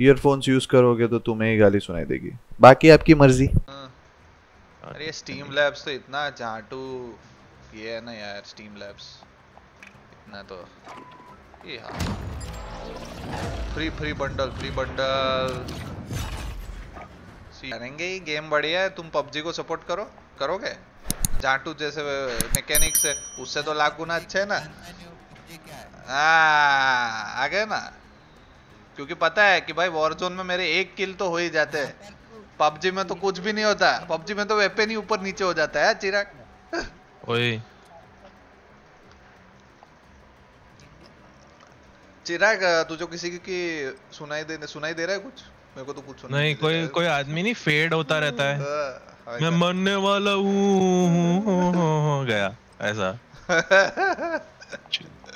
Earphones use करोगे तो तुम्हें ही गाली सुनाई देगी। बाकी आपकी मर्ज़ी। हाँ। अरे स्टीम लैब्स तो इतना चाटू ये है ना यार स्टीम लैब्स इतना तो। ये हाँ। Free free bundle free bundle करेंगे ये गेम बढ़िया है तुम पबजी को सपोर्ट करो करोगे? जाटू जैसे मैकेनिक्स है उससे तो लाख गुना अच्छे है ना। हाँ, आ गए ना। क्योंकि पता है कि भाई वॉर जोन में मेरे एक किल तो हो ही जाते हैं। पबजी में तो कुछ भी नहीं होता। पबजी में तो वेपन ही ऊपर नीचे हो जाता है चिराग? ओए। चिराग तुझे किसी की सुनाई दे सुनाई दे रहा है कुछ? मेरे को तो कुछ सुनाई नहीं कोई कोई आदमी नहीं फेड होता रहता है। हाँ, मैं मरने वाला हूँ गया ऐसा।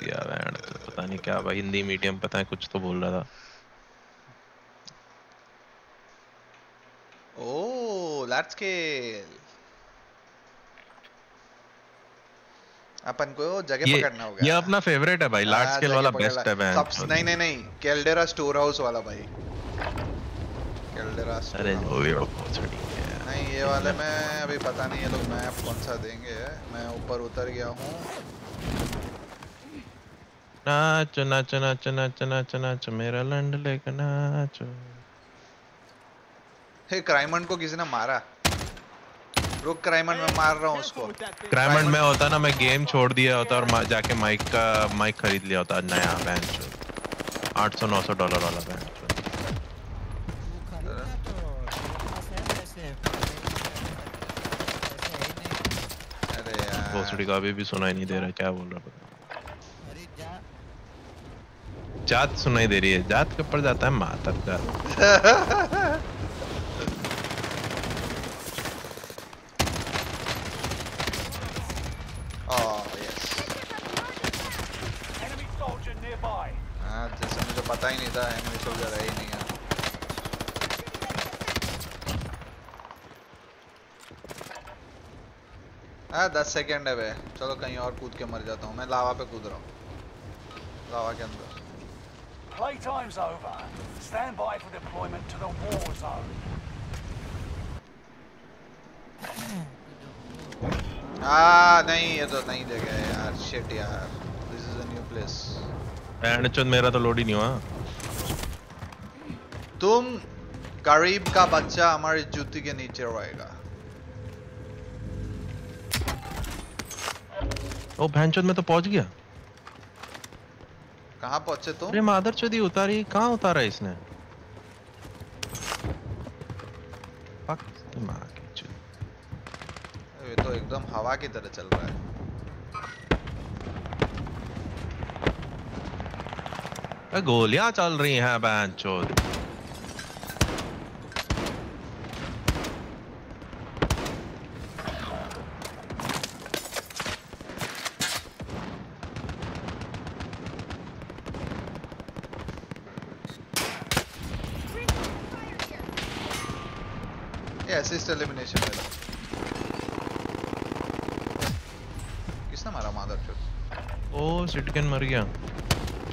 यार तो पता नहीं क्या भाई हिंदी मीडियम पता है कुछ तो बोल रहा था। ओ लार्ज स्केल अपन को जगह पकड़ना होगा ये अपना फेवरेट है भाई लार्ज स्केल वाला बेस्ट है बैंड सबसे नहीं नहीं नहीं कैल्डेरा स्टोर हाउस वाला भाई कैल्डेरा स्टोर अरे वो भी बहुत है नहीं ये वाले में अभी पता नहीं ये लोग मैप कौन सा देंगे मैं ऊपर उतर गया हूँ नाच नाच नाच नाच नाच नाच मेरा लंड लेकर नाचो हे क्राइमंड को किसी ने मारा। रुक क्राइमंड में मार रहा हूँ उसको। क्राइमंड में होता ना मैं गेम छोड़ दिया होता और जाके माइक का माइक खरीद लिया होता नया आठ सौ नौ सौ डॉलर वाला यार। भोसड़ी का अभी भी सुनाई नहीं दे रहा क्या बोल रहा पता जात सुनाई दे रही है जात के ऊपर जाता है मातब का Oh, yes. हाँ जैसे ही था एनिमी सोल्जर है ही नहीं है। हाँ दस सेकेंड है बे। चलो कहीं और कूद के मर जाता हूँ। मैं लावा पे कूद रहा हूँ। लावा के अंदर। Playtime's over. Stand by for deployment to the war zone. आ नहीं ये तो नहीं जगह है यार। शिट यार। This is a new place चोद मेरा तो लोड ही नहीं हुआ। तुम गरीब का बच्चा हमारी जूती के नीचे रहेगा ओ भैंचोद में तो पहुँच गया। कहाँ पहुँचे तुम? अरे मादर चोदी उतारी। कहाँ उतारा इसने? चोद। ये तो एकदम हवा की तरह चल रहा है। गोलियाँ चल रही हैं बैंचोद ये असिस्ट एलिमिनेशन है किसने मारा मादर चोद ओ सिटकन मर गया।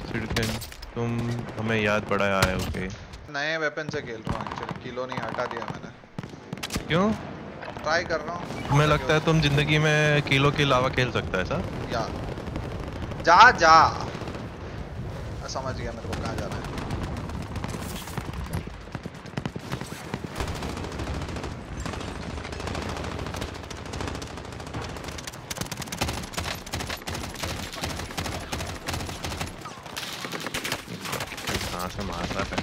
सिटकन तुम हमें याद पड़ाया है ओके नए वेपन से खेल रहा हूँ एक्चुअली किलो नहीं हटा दिया मैंने। क्यों? ट्राई कर रहा हूँ। तुम्हें लगता है तुम ज़िंदगी में किलो के अलावा खेल सकता है सर या। जा जा। समझ गया मेरे को कहाँ जाना है कहाँ से मार रहा है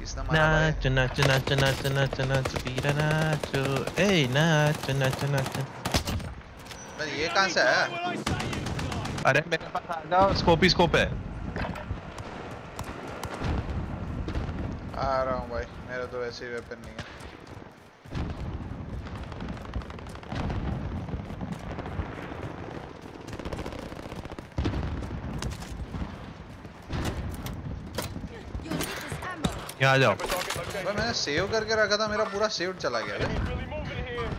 किसने मारा भाई? नाच नाच नाच नाच नाच नाच वीरा नाचो। ए नाच नाच नाच। भाई, ये कहाँ से आया? अरे मेरे पास आ जाओ स्कोप ही स्कोप है। आ रहा हूँ भाई मेरा तो वैसे ही वेपन नहीं है। यहाँ जाओ। मैंने सेव करके रखा था मेरा पूरा सेव चला गया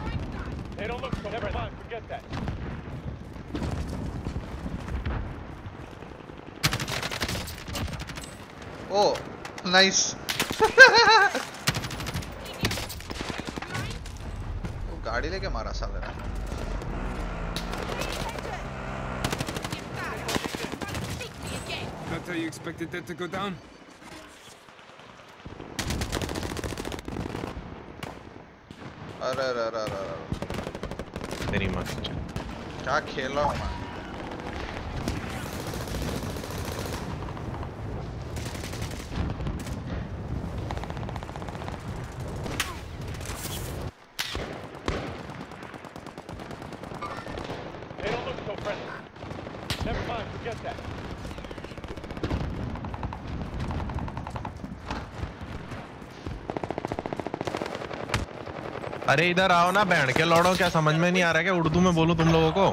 ओ नाइस वो गाड़ी लेके मारा साल रहा So you expected that to go down? अरे अरे अरे अरे तेरी माँ क्या खेल मैं? अरे इधर आओ ना बैंड के लौड़ो क्या समझ में नहीं आ रहा है क्या उर्दू में बोलूँ तुम लोगों को?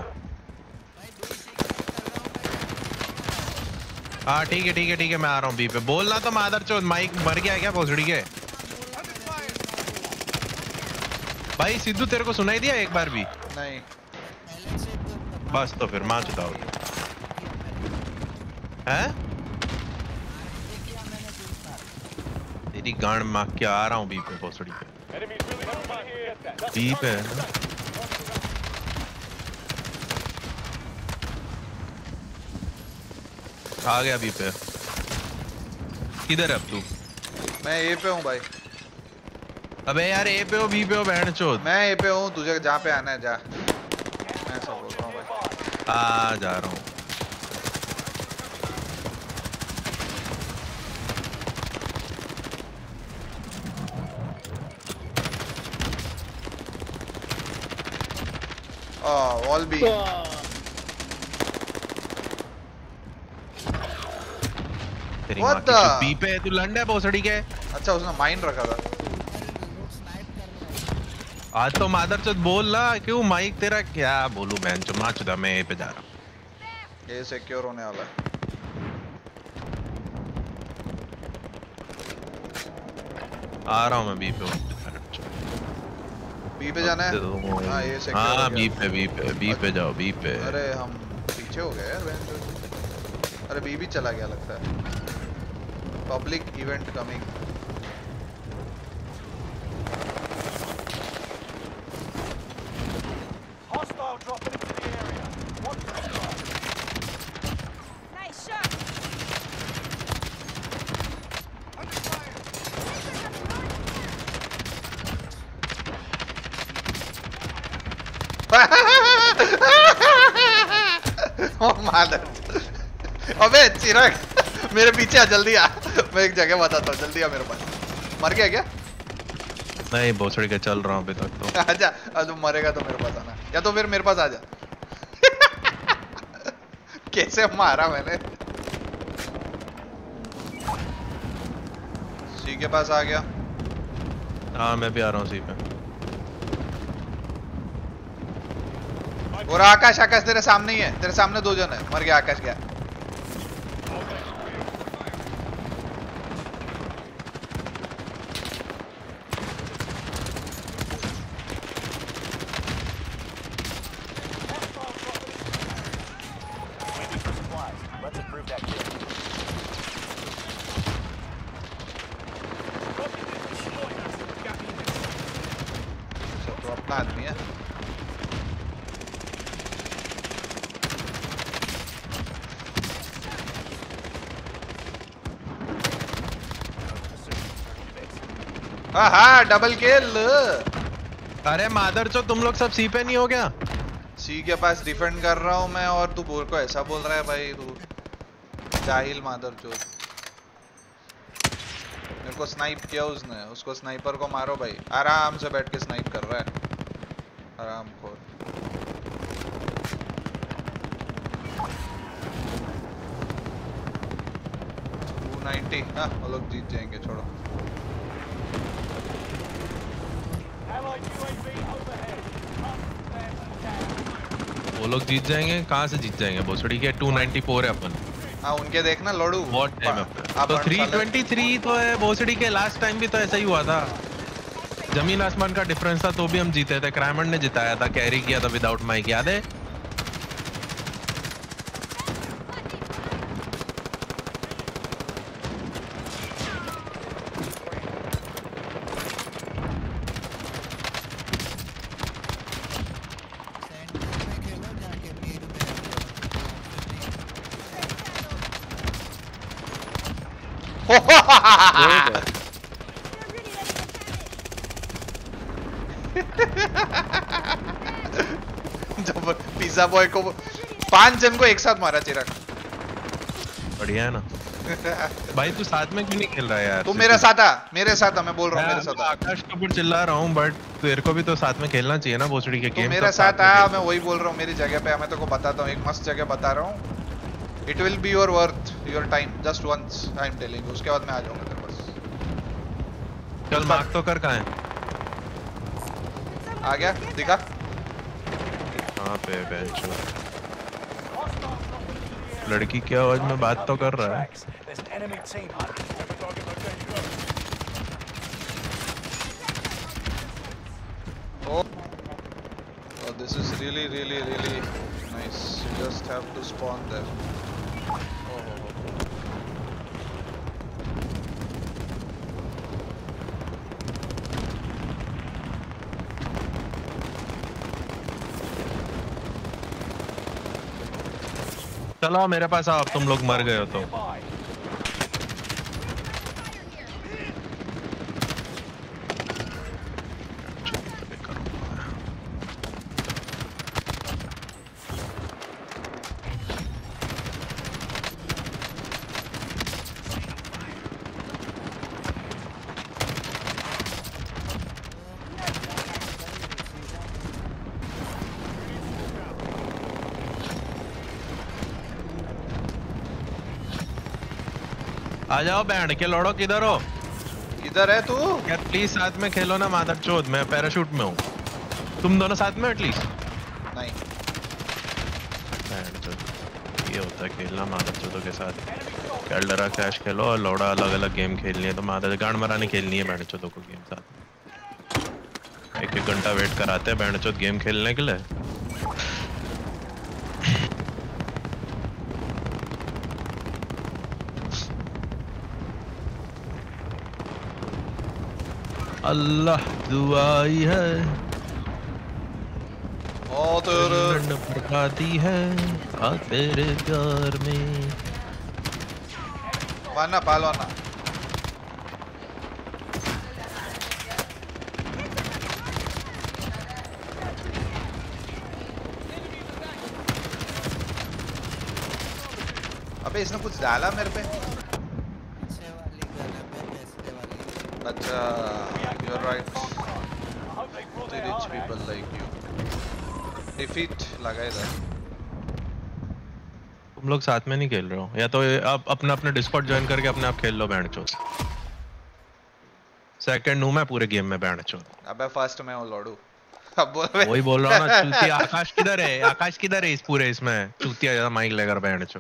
हाँ ठीक है ठीक है ठीक है मैं आ रहा हूँ बी पे। बोलना तो मादर चौथ माइक मर गया क्या भोसड़ी के? भाई सिद्धू तेरे को सुनाई दिया एक बार भी? नहीं। बस तो फिर माँ चुदाओ हैं। तेरी गांड माँ के आ रहा हूँ बी पे। भोसड़ी पे पे है आ गया बी पे किधर है अब तू मैं ए पे हूँ भाई। अबे यार ए पे हो बी पे हो बहन चोद मैं ए पे हूँ तुझे जहाँ पे आना है जा। मैं ऐसा बोल रहा हूँ भाई। आ जा रहा हूँ। ऑल बी तेरी What माँ की the? बी पे तू लंड है भोसड़ी के। अच्छा उसने माइंड रखा था। आज तो मादर चोद बोल ना क्यों माइक तेरा क्या बोलूँ बहन चो माँ चुदा मैं ए पे जा रहा हूँ। ये सिक्योर होने वाला है। आ रहा हूँ मैं बी पे हूँ। बी पे जाना है? हाँ ये सेक्टर हाँ हाँ बी पे बी पे बी पे जाओ बी पे। अरे हम पीछे हो गए यार बहन अरे बी भी चला गया लगता है। पब्लिक इवेंट कमिंग मादर अबे चिराग मेरे पीछे आ जल्दी आ। मैं एक जगह बताता हूँ जल्दी आ मेरे पास। मर गया क्या? नहीं बहुत भोसड़ी के चल रहा हूँ अभी तक तो। आजा अब तुम मरेगा तो मेरे पास आना। या तो फिर मेरे पास आ जा कैसे मारा मैंने? सी के पास आ गया। हाँ मैं भी आ रहा हूँ सी पे। और आकाश आकाश, तेरे सामने ही है। तेरे सामने दो जन है। मर गया आकाश, गया. सब तो आदमी है। हाँ हाँ डबल किल अरे मादर चो तुम लोग सब सी पे नहीं हो गया सी के पास डिफेंड कर रहा हूँ मैं और तू बोल को ऐसा बोल रहा है भाई तू जाहिल मादर जो। मेरे को स्नाइप किया उसने उसको स्नाइपर को मारो भाई। आराम से बैठ के स्नाइप कर रहा है। आराम टू नाइनटी हाँ वो लोग जीत जाएँगे छोड़ो। वो लोग जीत जाएँगे कहाँ से जीत जाएँगे? भोसड़ी के 294 है अपन। हाँ उनके देखना लड़ू। बहुत टाइम है? तो 323 तो है भोसड़ी के लास्ट टाइम भी तो ऐसा ही हुआ था। ज़मीन आसमान का डिफरेंस था तो भी हम जीते थे। क्राइमन ने जिताया था कैरी किया था विदाउट माइक याद है? जब पिज्जा बॉय को पाँच जन को एक साथ मारा चिराग। बढ़िया है ना। भाई तू साथ में क्यों नहीं खेल रहा है यार? तू मेरे साथ आ मेरे साथ आ मैं बोल रहा हूँ मेरे साथ आ। आकाश के ऊपर चिल्ला रहा हूँ बट तेरे को भी तो साथ में खेलना चाहिए ना भोसड़ी के तू गेम मेरे साथ आ मैं वही बोल रहा हूँ मेरी जगह पे मैं तेरे को बताता हूँ एक मस्त जगह बता रहा हूँ। It will be your worth your time just once I am telling you उसके बाद मैं आ जाऊँगा तेरे पास चल मार्क तो कर कहाँ है आ गया दिखा कहाँ पे बेंच लड़की की आवाज़ में बात तो कर रहा है. Oh. oh, this is really, really, really nice. You just have to spawn there. चलो मेरे पास आओ तुम लोग मर गए हो तो। आ जाओ बैंड के लौड़ो किधर हो? इधर है तू? यार प्लीज़ साथ में खेलो ना मादर चोद मैं पैराशूट में हूँ। तुम दोनों साथ में एटलीस्ट नहीं। ये होता है खेलना माधव चोदों के साथ। कैल्डरा क्रैश खेलो और लौड़ा अलग अलग गेम खेलनी है तो माधव गांड मराने खेलनी है बैंड चोदों को गेम साथ। एक एक घंटा वेट कराते हैं बैंड चोद गेम खेलने के लिए। अल्लाह दुआई है। बरसाती है आ तेरे प्यार में। मारना पालवाना। अबे इसने कुछ डाला मेरे पे? अच्छा you are right rich people like you defeat लगा इधर तुम लोग साथ में नहीं खेल रहे हो? या तो आप अपना अपना डिस्कॉर्ड ज्वाइन करके अपने आप खेल लो बैंड चो सेकंड हूँ मैं पूरे गेम में बैंड चो अबे फ़र्स्ट में हूँ लॉडू। अब बोल वही बोल रहा हूँ ना चूतिया आकाश किधर है? आकाश किधर है इस पूरे इसमें? चूतिया ज़्यादा माइक लेकर बैंड चो